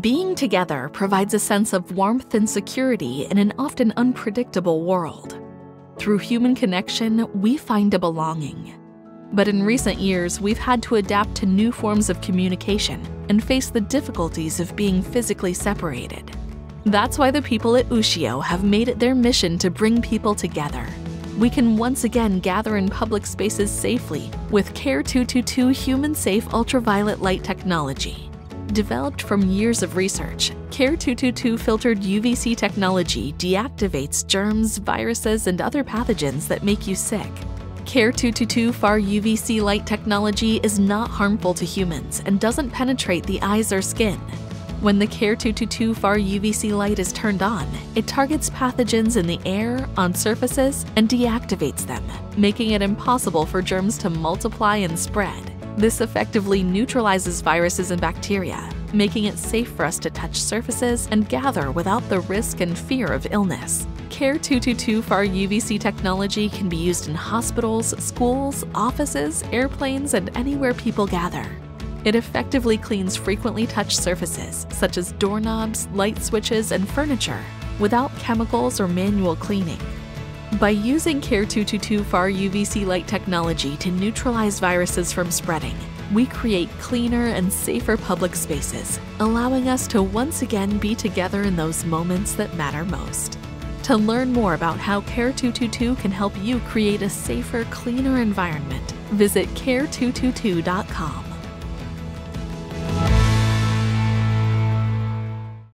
Being together provides a sense of warmth and security in an often unpredictable world. Through human connection, we find a belonging. But in recent years, we've had to adapt to new forms of communication and face the difficulties of being physically separated. That's why the people at Ushio have made it their mission to bring people together. We can once again gather in public spaces safely with CARE 222 human safe ultraviolet light technology. Developed from years of research, CARE 222 filtered UVC technology deactivates germs, viruses, and other pathogens that make you sick. CARE 222 far UVC light technology is not harmful to humans and doesn't penetrate the eyes or skin. When the CARE 222 far UVC light is turned on, it targets pathogens in the air, on surfaces, and deactivates them, making it impossible for germs to multiply and spread. This effectively neutralizes viruses and bacteria, making it safe for us to touch surfaces and gather without the risk and fear of illness. CARE 222 far UVC technology can be used in hospitals, schools, offices, airplanes, and anywhere people gather. It effectively cleans frequently touched surfaces, such as doorknobs, light switches, and furniture, without chemicals or manual cleaning. By using CARE 222 far UVC light technology to neutralize viruses from spreading, we create cleaner and safer public spaces, allowing us to once again be together in those moments that matter most. To learn more about how CARE 222 can help you create a safer, cleaner environment, visit care222.com.